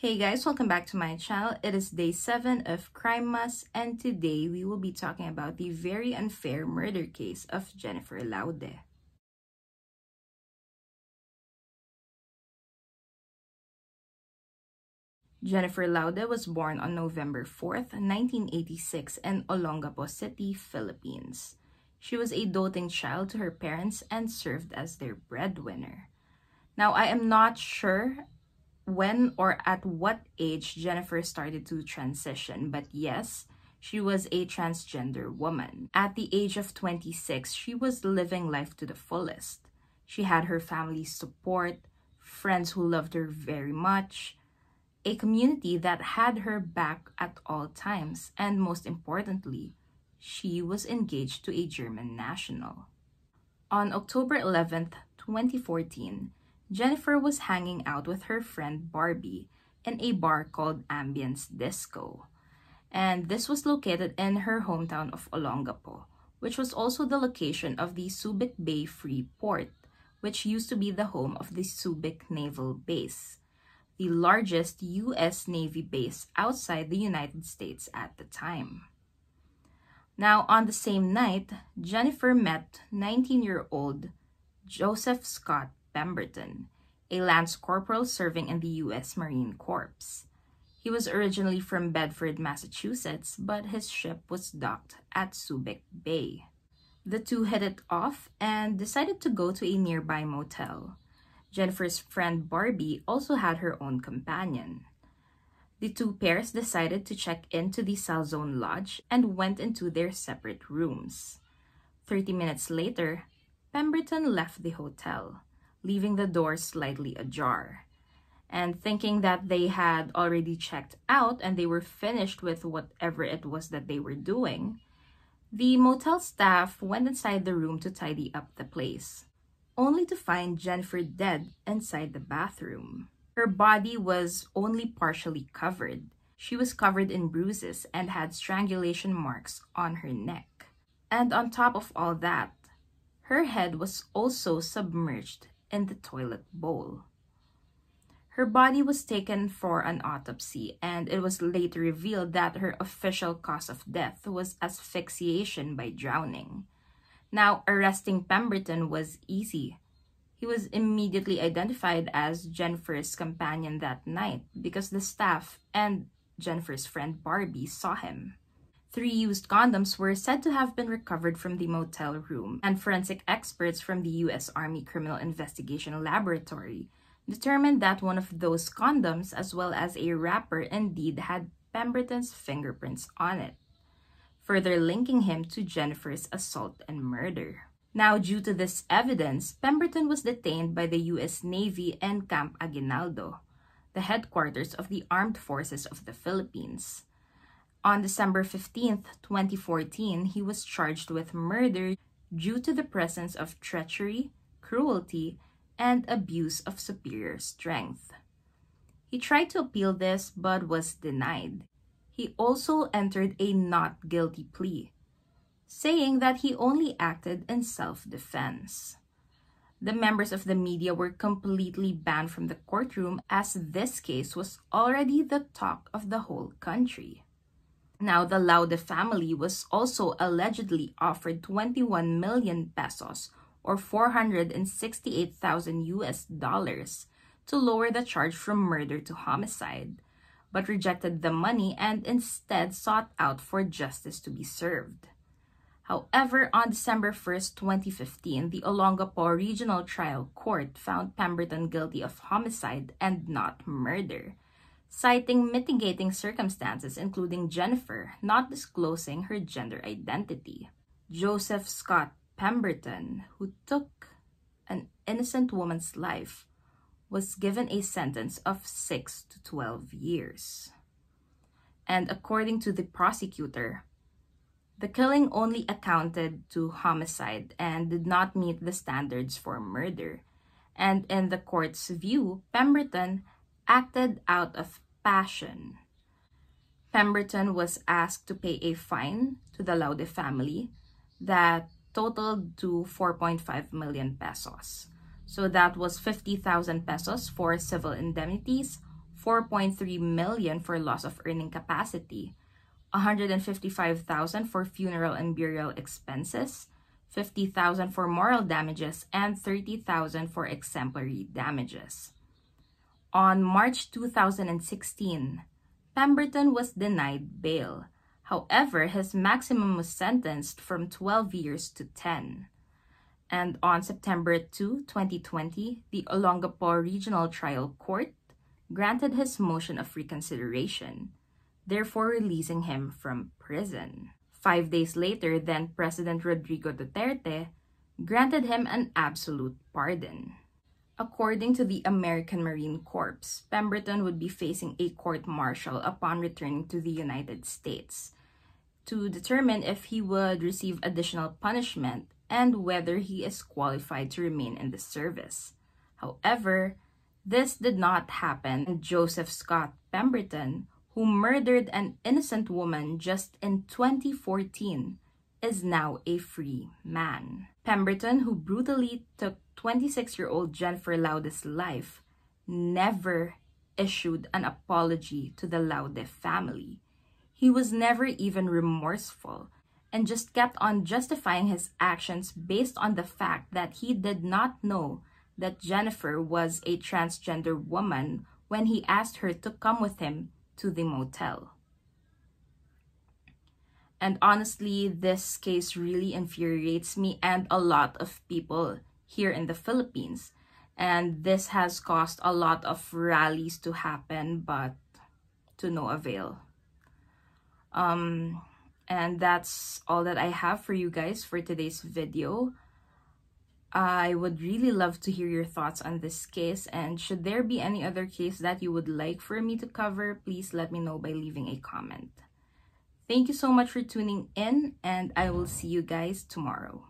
Hey guys, welcome back to my channel. It is day 7 of Crimemas and today we will be talking about the very unfair murder case of Jennifer Laude. Jennifer Laude was born on November 4th, 1986 in Olongapo City, Philippines. She was a doting child to her parents and served as their breadwinner. Now, I am not sure when or at what age Jennifer started to transition, but yes, she was a transgender woman. At the age of 26, she was living life to the fullest. She had her family's support, friends who loved her very much, a community that had her back at all times, and most importantly, she was engaged to a German national. On October 11th, 2014, Jennifer was hanging out with her friend Barbie in a bar called Ambyanz Disco. And this was located in her hometown of Olongapo, which was also the location of the Subic Bay Free Port, which used to be the home of the Subic Naval Base, the largest U.S. Navy base outside the United States at the time. Now, on the same night, Jennifer met 19-year-old Joseph Scott Pemberton, a lance corporal serving in the U.S. Marine Corps. He was originally from Bedford, Massachusetts, but his ship was docked at Subic Bay. The two headed off and decided to go to a nearby motel. Jennifer's friend Barbie also had her own companion. The two pairs decided to check into the Celzone Lodge and went into their separate rooms. Thirty minutes later, Pemberton left the hotel leaving the door slightly ajar. And thinking that they had already checked out and they were finished with whatever it was that they were doing, the motel staff went inside the room to tidy up the place, only to find Jennifer dead inside the bathroom. Her body was only partially covered. She was covered in bruises and had strangulation marks on her neck. And on top of all that, her head was also submerged in the toilet bowl. Her body was taken for an autopsy, and it was later revealed that her official cause of death was asphyxiation by drowning. Now, arresting Pemberton was easy. He was immediately identified as Jennifer's companion that night because the staff and Jennifer's friend Barbie saw him. Three used condoms were said to have been recovered from the motel room, and forensic experts from the U.S. Army Criminal Investigation Laboratory determined that one of those condoms, as well as a wrapper, indeed had Pemberton's fingerprints on it, further linking him to Jennifer's assault and murder. Now, due to this evidence, Pemberton was detained by the U.S. Navy in Camp Aguinaldo, the headquarters of the Armed Forces of the Philippines. On December 15, 2014, he was charged with murder due to the presence of treachery, cruelty, and abuse of superior strength. He tried to appeal this but was denied. He also entered a not guilty plea, saying that he only acted in self-defense. The members of the media were completely banned from the courtroom as this case was already the talk of the whole country. Now, the Laude family was also allegedly offered 21 million pesos or 468,000 US dollars to lower the charge from murder to homicide, but rejected the money and instead sought out for justice to be served. However, on December 1, 2015, the Olongapo Regional Trial Court found Pemberton guilty of homicide and not murder, citing mitigating circumstances including Jennifer not disclosing her gender identity. Joseph Scott Pemberton, who took an innocent woman's life, was given a sentence of 6 to 12 years. And according to the prosecutor, the killing only accounted to homicide and did not meet the standards for murder. And in the court's view, Pemberton acted out of passion. Pemberton was asked to pay a fine to the Laude family that totaled to 4.5 million pesos. So that was 50,000 pesos for civil indemnities, 4.3 million for loss of earning capacity, 155,000 for funeral and burial expenses, 50,000 for moral damages, and 30,000 for exemplary damages. On March 2016, Pemberton was denied bail. However, his maximum was sentenced from 12 years to 10. And on September 2, 2020, the Olongapo Regional Trial Court granted his motion of reconsideration, therefore releasing him from prison. Five days later, then President Rodrigo Duterte granted him an absolute pardon. According to the American Marine Corps, Pemberton would be facing a court martial upon returning to the United States to determine if he would receive additional punishment and whether he is qualified to remain in the service. However, this did not happen, and Joseph Scott Pemberton, who murdered an innocent woman just in 2014, is now a free man. Pemberton, who brutally took 26-year-old Jennifer Laude's life, never issued an apology to the Laude family. He was never even remorseful and just kept on justifying his actions based on the fact that he did not know that Jennifer was a transgender woman when he asked her to come with him to the motel. And honestly, this case really infuriates me and a lot of people here in the Philippines. And this has caused a lot of rallies to happen, but to no avail. Um, and that's all that I have for you guys for today's video. I would really love to hear your thoughts on this case and should there be any other case that you would like for me to cover, please let me know by leaving a comment. Thank you so much for tuning in and I will see you guys tomorrow.